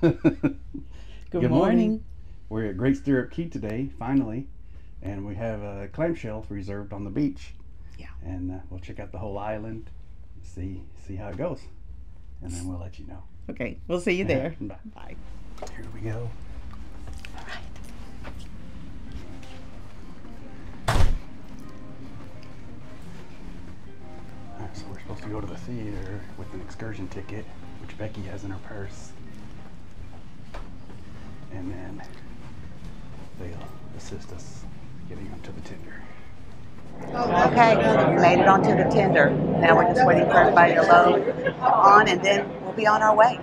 Good, Good morning. morning. We're at Great Stirrup Cay today, finally, and we have a clamshell reserved on the beach. Yeah. And uh, we'll check out the whole island, see see how it goes, and then we'll let you know. Okay, we'll see you there. Bye. Bye. Here we go. Alright, so we're supposed to go to the theater with an excursion ticket, which Becky has in her purse. And then they'll assist us getting onto the tender. Okay, we made it onto the tender. Now we're just waiting for everybody to load on, and then we'll be on our way.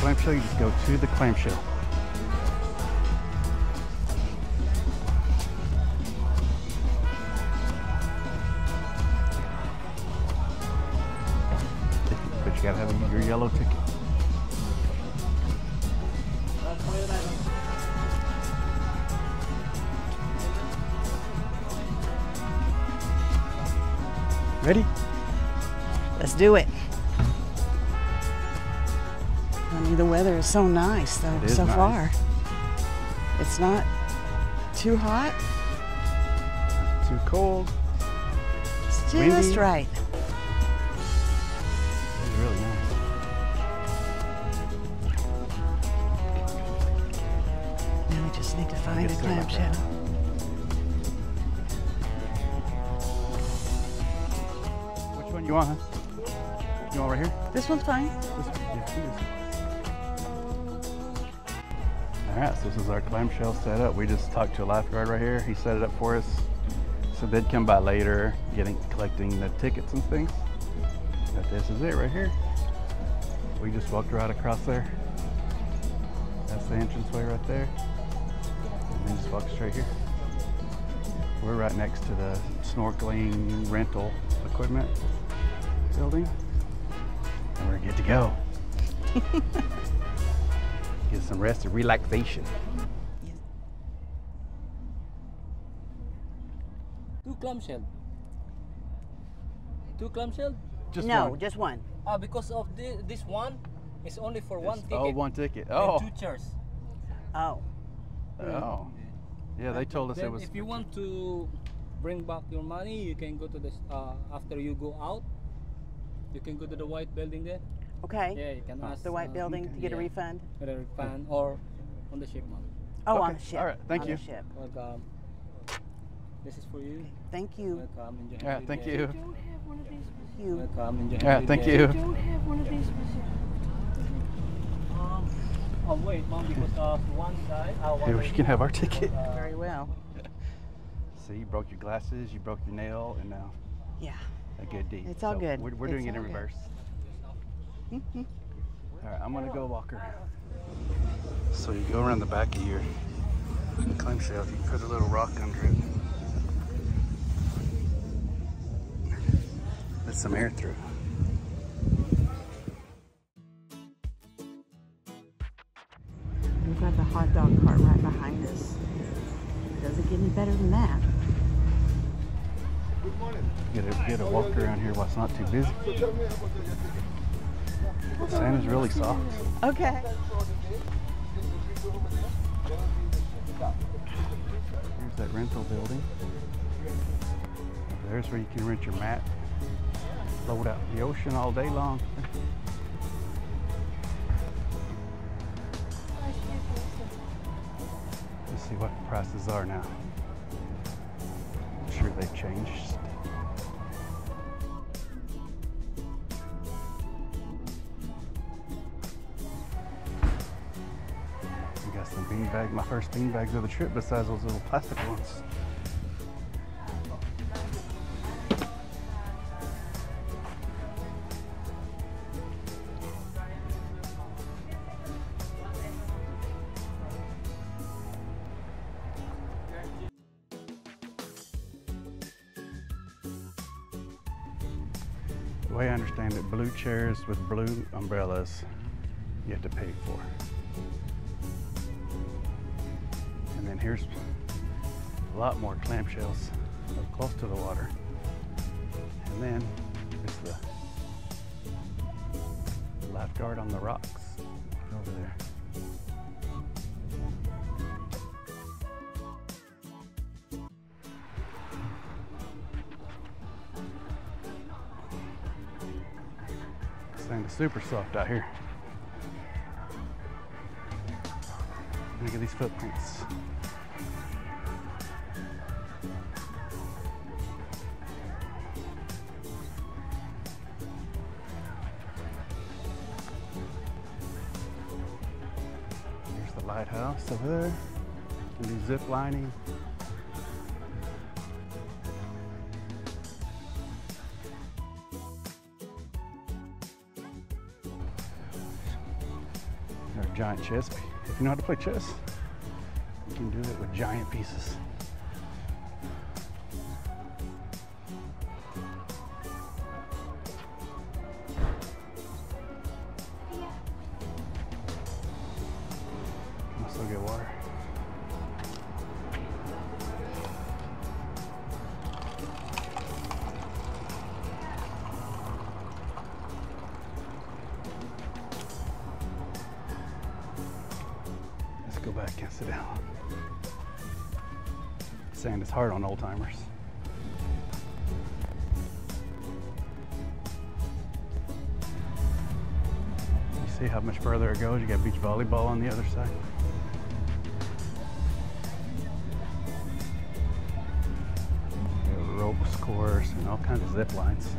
Clamshell, you just go to the clamshell. But you gotta have your yellow ticket. Ready? Let's do it. Is so nice though, is so nice. far. It's not too hot, Too cold. it's just Windy. right. It's really nice. Now we just need to find a guess they're like clamshell. Which one you want, huh? You want right here? This one's fine. This So this is our clamshell setup. We just talked to a lifeguard right here. He set it up for us. So they'd come by later, getting collecting the tickets and things. But this is it right here. We just walked right across there. That's the entranceway right there. And then just walk straight here. We're right next to the snorkeling rental equipment building. And we're good to go. Get some rest and relaxation. Two clamshell. Two clamshell? Just no, one. just one. Uh, because of the, this one, it's only for one ticket. Oh, one ticket. and Oh, two chairs. Oh, oh. Yeah, they told us Then it was. if you want to bring back your money, you can go to this uh, after you go out. You can go to the white building there. Okay. Yeah, you can ask The white uh, building to get a refund. Get a refund or on the ship, ma'am. Oh, on the ship. all right, thank on you. The ship. Welcome. This is for you. Thank you. Welcome. Enjoy Yeah, holiday. thank you. don't have one of these with you. You. Welcome. Enjoy Yeah, thank holiday. you. Don't have one of these with you. Um, oh wait, mom, because uh, one guy. Uh, one Hey, we lady, can have our ticket. uh, Very well. See, you broke your glasses, you broke your nail, and now Yeah. a good deed. It's all good. We're, we're It's doing it in all good. reverse. all right, I'm gonna go walk around. So you go around the back of your clamshell. You put a little rock under it. Let some air through. We've got the hot dog cart right behind us. Doesn't get any better than that. Get a get a walk around here while it's not too busy. Santa's really soft. Okay. Here's that rental building. There's where you can rent your mat. Load out in the ocean all day long. Let's see what the prices are now. I'm sure they've changed. Bag, my first bean bags of the trip besides those little plastic ones. The way I understand it, blue chairs with blue umbrellas you have to pay for. Here's a lot more clamshells up close to the water. And then it's the lifeguard on the rocks over there. Sand is super soft out here. Look at these footprints. Here's the lighthouse over there. Do zip lining. A giant chess. If you know how to play chess, you can do it with giant pieces. Can still get water. Sit down. Sand is hard on old timers. You see how much further it goes? You got beach volleyball on the other side. Ropes course and all kinds of zip lines.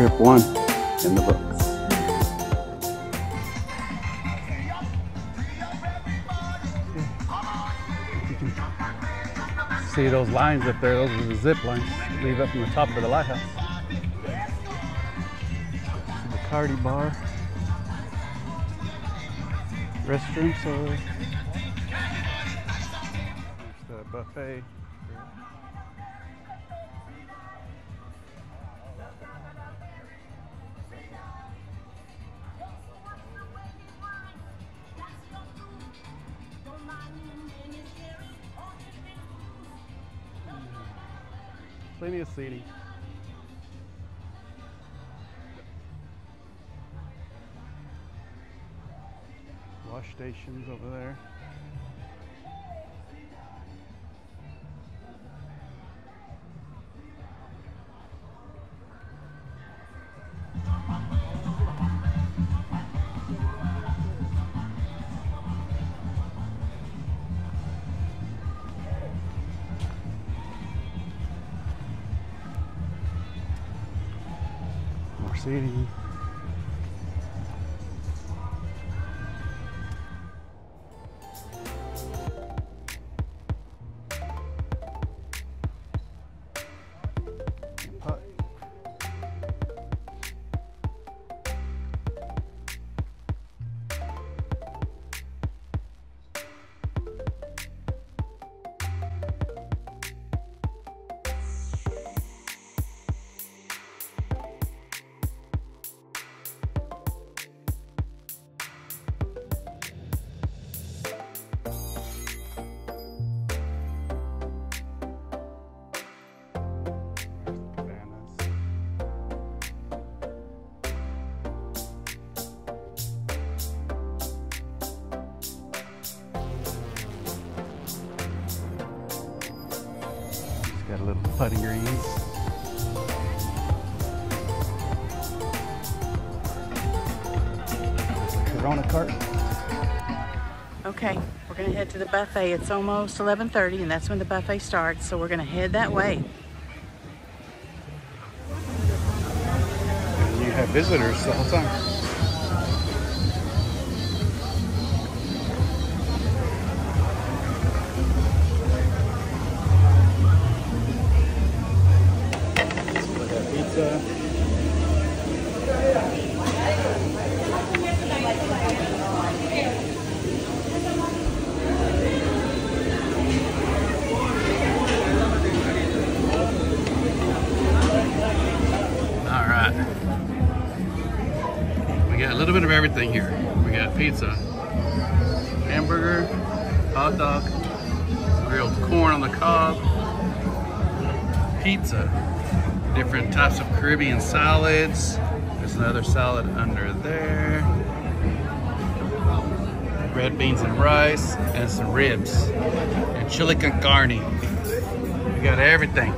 Trip one in the books. See those lines up there, those are the zip lines. Leave up from the top of the lighthouse. The Cardi bar. Restroom, so there's the buffet. Plenty of seating. Wash stations over there. More got a little putting greens. Corona cart. Okay, we're gonna head to the buffet. It's almost 11:30, and that's when the buffet starts. So we're gonna head that way. And you have visitors the whole time. Hot dog, grilled corn on the cob, pizza, different types of Caribbean salads. There's another salad under there. Red beans and rice, and some ribs, and chili con carne. We got everything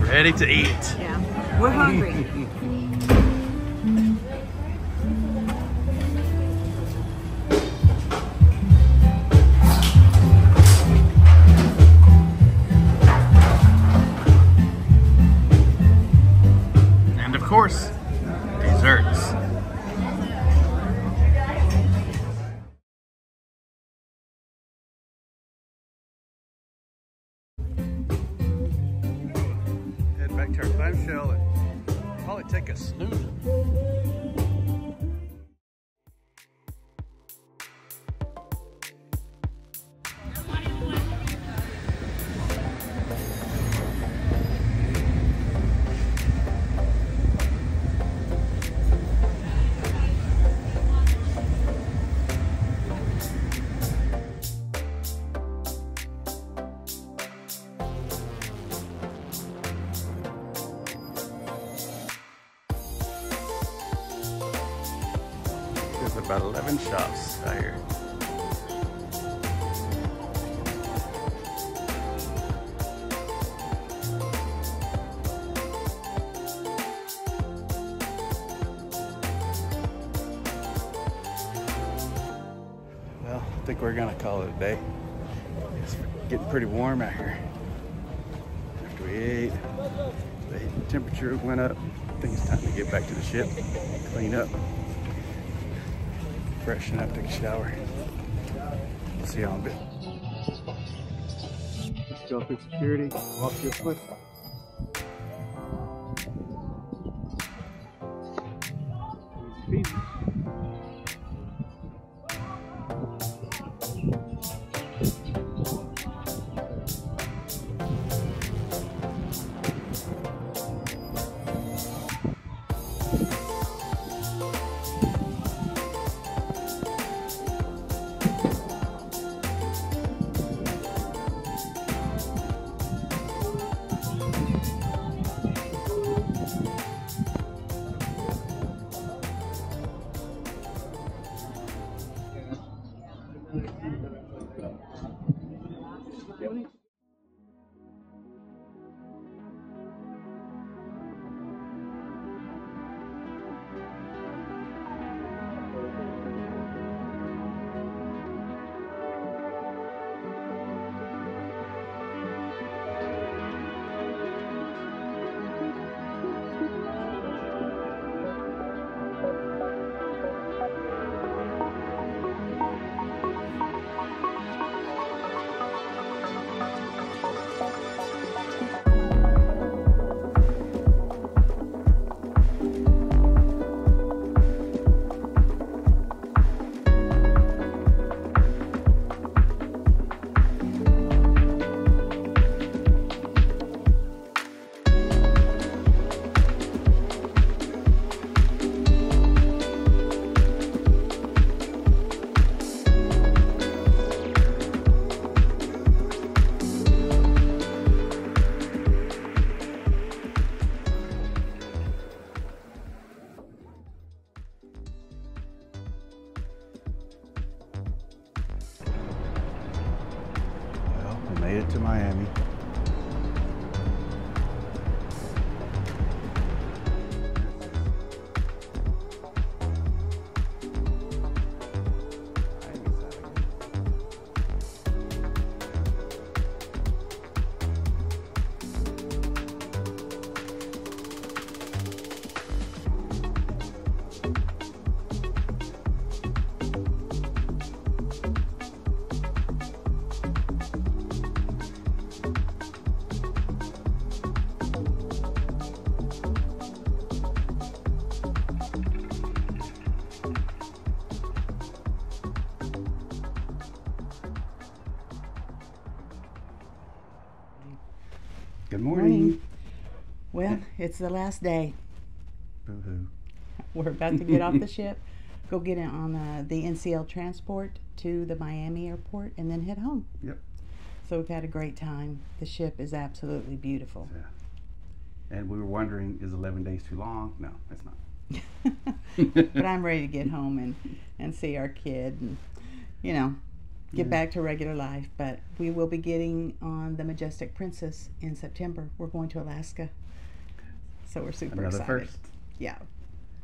ready to eat. Yeah, we're hungry. about 11 shops out here. Well, I think we're gonna call it a day. It's getting pretty warm out here. After we ate, the temperature went up I think it's time to get back to the ship, clean up, freshen up, take a shower. See y'all in a bit. Through security, walk your foot. Easy peasy. Made it to Miami. Good morning. Morning. Well, it's the last day. Boo-hoo. We're about to get off the ship, go get it on uh, the NCL transport to the Miami airport, and then head home. Yep. So we've had a great time. The ship is absolutely beautiful. Yeah. And we were wondering, is 11 days too long? No, it's not. but I'm ready to get home and, and see our kid and, you know, get Yeah. back to regular life. But we will be getting on the Majestic Princess in September. We're going to Alaska. So we're super Another excited. first. Yeah.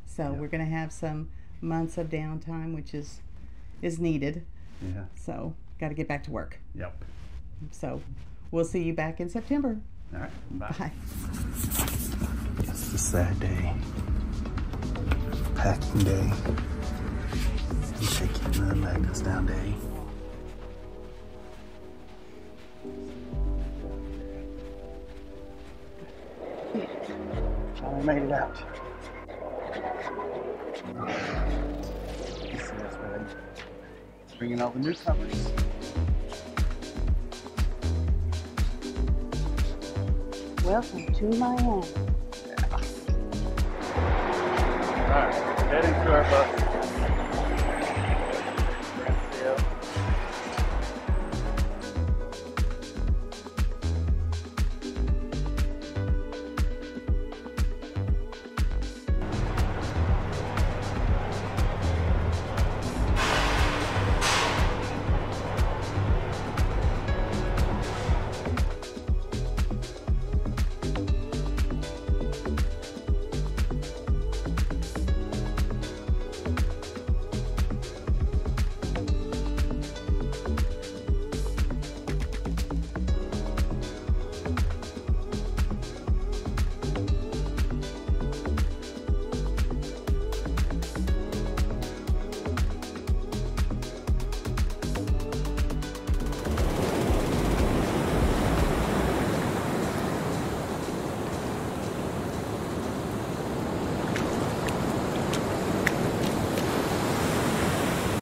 So Yeah. we're going to have some months of downtime, which is is needed. Yeah. So got to get back to work. Yep. So we'll see you back in September. All right. Bye. Bye. It's a sad day. Packing day. And taking the Magnus down day. Finally made it out. See, that's right. Bringing all the newcomers. Welcome to Miami. Alright, heading to our bus.